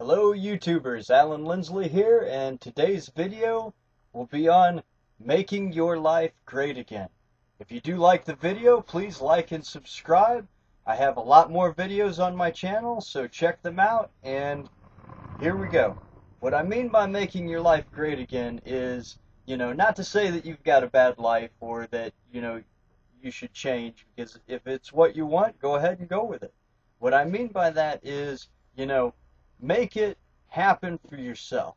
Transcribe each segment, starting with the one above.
Hello YouTubers, Allan Lindsley here and today's video will be on making your life great again. If you do like the video, please like and subscribe. I have a lot more videos on my channel, so check them out and here we go. What I mean by making your life great again is, you know, not to say that you've got a bad life or that, you know, you should change because if it's what you want, go ahead and go with it. What I mean by that is, you know, make it happen for yourself.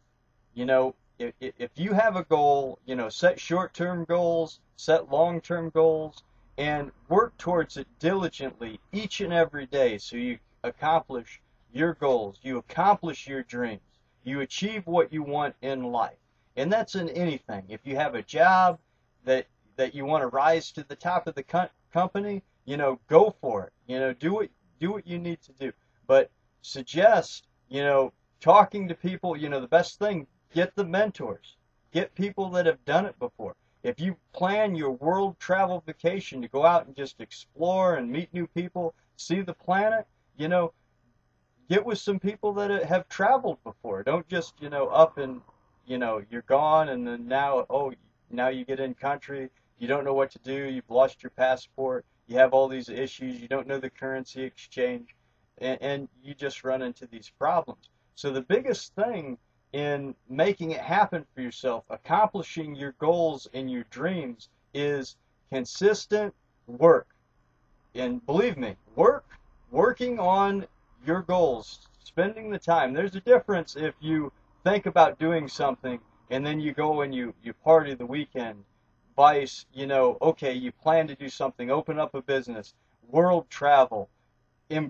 You know, if, if you have a goal, you know, set short term goals, set long term goals, and work towards it diligently each and every day so you accomplish your goals, you accomplish your dreams, you achieve what you want in life. And that's in anything. If you have a job that that you want to rise to the top of the co- company, you know, go for it. You know, do what do what you need to do. But suggest you know, talking to people, you know, the best thing, get the mentors. Get people that have done it before. If you plan your world travel vacation to go out and just explore and meet new people, see the planet, you know, get with some people that have traveled before. Don't just, you know, up and, you know, you're gone and then now, oh, now you get in country, you don't know what to do, you've lost your passport, you have all these issues, you don't know the currency exchange and, and you just run into these problems. So the biggest thing in making it happen for yourself, accomplishing your goals and your dreams is consistent work. And believe me, work, working on your goals, spending the time. There's a difference if you think about doing something and then you go and you, you party the weekend. Vice, you know, okay, you plan to do something, open up a business, world travel,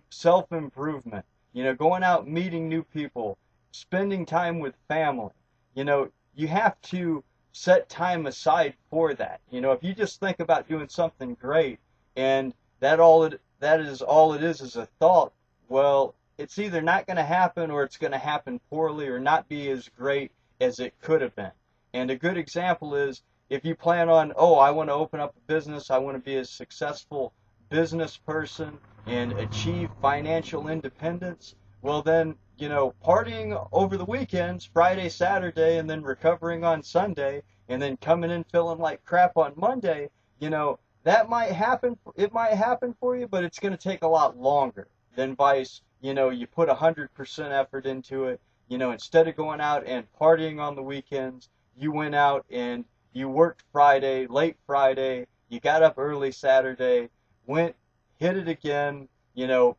self improvement, you know, going out meeting new people, spending time with family. You know, you have to set time aside for that. You know, if you just think about doing something great and that all it that is all it is is a thought, well, it's either not going to happen or it's going to happen poorly or not be as great as it could have been. And a good example is if you plan on, oh, I want to open up a business, I want to be a successful business person, and achieve financial independence, well, then, you know, partying over the weekends, Friday, Saturday, and then recovering on Sunday, and then coming in feeling like crap on Monday, you know, that might happen. It might happen for you, but it's going to take a lot longer than vice. You know, you put 100% effort into it. You know, instead of going out and partying on the weekends, you went out and you worked Friday, late Friday, you got up early Saturday, went hit it again, you know,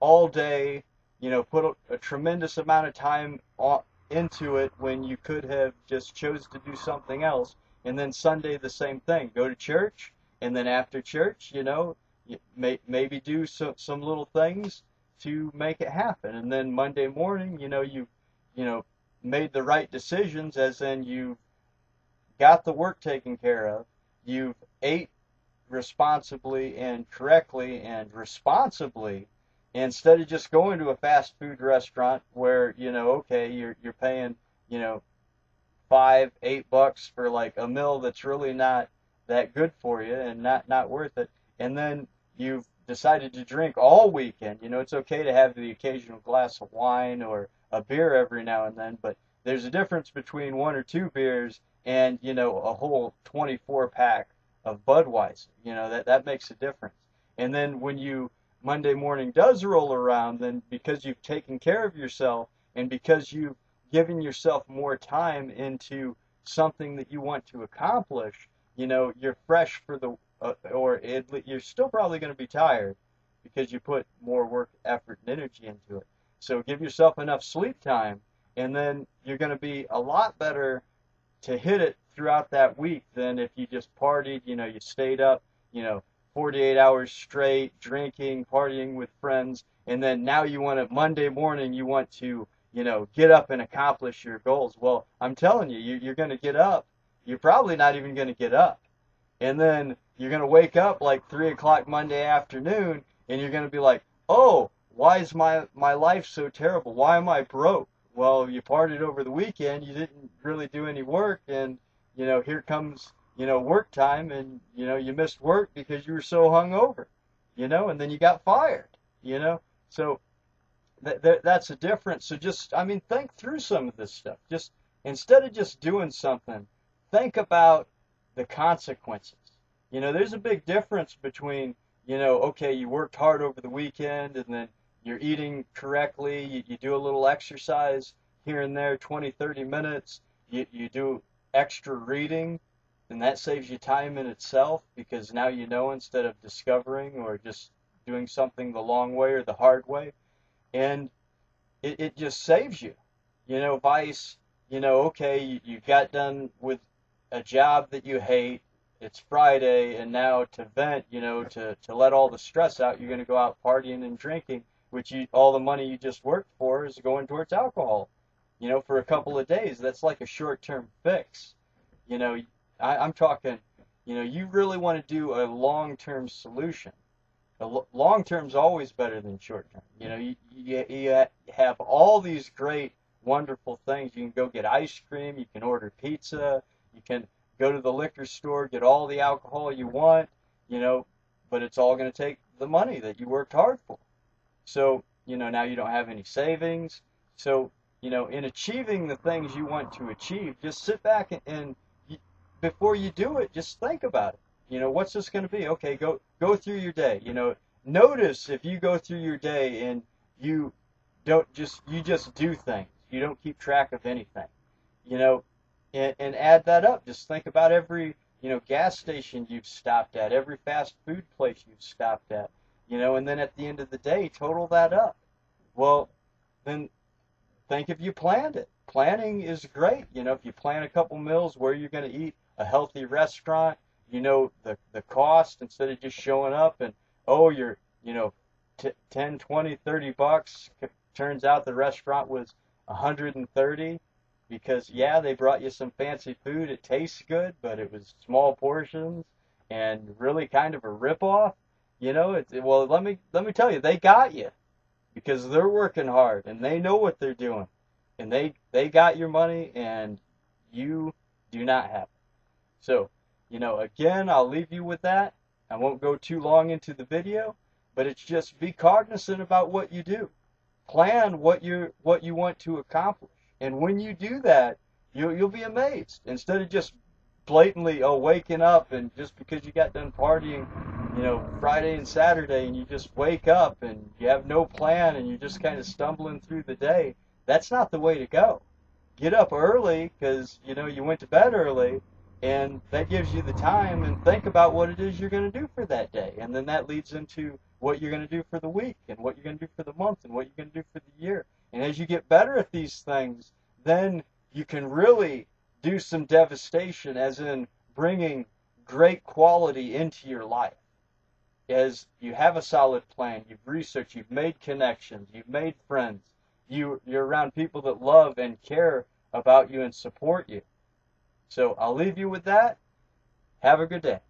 all day, you know, put a, a tremendous amount of time into it when you could have just chose to do something else. And then Sunday, the same thing. Go to church, and then after church, you know, may, maybe do some, some little things to make it happen. And then Monday morning, you know, you, you know, made the right decisions, as in you got the work taken care of, you've ate responsibly and correctly and responsibly instead of just going to a fast food restaurant where you know okay you're you're paying you know five eight bucks for like a meal that's really not that good for you and not not worth it. And then you've decided to drink all weekend. You know it's okay to have the occasional glass of wine or a beer every now and then but there's a difference between one or two beers and you know a whole 24 pack of Budweiser. You know, that, that makes a difference. And then when you Monday morning does roll around, then because you've taken care of yourself and because you've given yourself more time into something that you want to accomplish, you know, you're fresh for the, uh, or it, you're still probably going to be tired because you put more work, effort, and energy into it. So give yourself enough sleep time, and then you're going to be a lot better to hit it throughout that week than if you just partied, you know, you stayed up, you know, 48 hours straight, drinking, partying with friends, and then now you want to, Monday morning, you want to, you know, get up and accomplish your goals. Well, I'm telling you, you're going to get up. You're probably not even going to get up. And then you're going to wake up like 3 o'clock Monday afternoon, and you're going to be like, oh, why is my, my life so terrible? Why am I broke? Well, you partied over the weekend, you didn't really do any work, and you know, here comes, you know, work time and, you know, you missed work because you were so hungover, you know, and then you got fired, you know. So th- th- that's a difference. So just, I mean, think through some of this stuff. Just instead of just doing something, think about the consequences. You know, there's a big difference between, you know, okay, you worked hard over the weekend and then you're eating correctly, you, you do a little exercise here and there, 20, 30 minutes, you, you do extra reading, and that saves you time in itself because now you know instead of discovering or just doing something the long way or the hard way. And it, it just saves you. You know, vice, you know, okay, you, you got done with a job that you hate. It's Friday, and now to vent, you know, to, to let all the stress out, you're going to go out partying and drinking, which you, all the money you just worked for is going towards alcohol. You know, for a couple of days, that's like a short-term fix. You know, I, I'm talking, you know, you really want to do a long-term solution. Long term is always better than short term. You know, you, you, you have all these great, wonderful things. You can go get ice cream. You can order pizza. You can go to the liquor store, get all the alcohol you want. You know, but it's all going to take the money that you worked hard for. So, you know, now you don't have any savings. So, you know, in achieving the things you want to achieve, just sit back and, and before you do it, just think about it. You know, what's this going to be? Okay, go go through your day. You know, notice if you go through your day and you don't just you just do things. You don't keep track of anything. You know, and, and add that up. Just think about every you know gas station you've stopped at, every fast food place you've stopped at. You know, and then at the end of the day, total that up. Well, then think if you planned it. Planning is great. You know, if you plan a couple meals where you're going to eat a healthy restaurant, you know the the cost instead of just showing up and oh you're you know t- 10 20 30 bucks turns out the restaurant was 130 because yeah they brought you some fancy food it tastes good but it was small portions and really kind of a rip off you know it, well let me let me tell you they got you because they're working hard and they know what they're doing and they they got your money and you do not have it so you know, again, I'll leave you with that. I won't go too long into the video, but it's just be cognizant about what you do. Plan what you what you want to accomplish. And when you do that, you you'll be amazed. Instead of just blatantly oh waking up and just because you got done partying, you know, Friday and Saturday and you just wake up and you have no plan and you're just kind of stumbling through the day, that's not the way to go. Get up early cuz you know you went to bed early and that gives you the time and think about what it is you're going to do for that day. And then that leads into what you're going to do for the week and what you're going to do for the month and what you're going to do for the year. And as you get better at these things, then you can really do some devastation, as in bringing great quality into your life. As you have a solid plan, you've researched, you've made connections, you've made friends, you, you're around people that love and care about you and support you. So I'll leave you with that. Have a good day.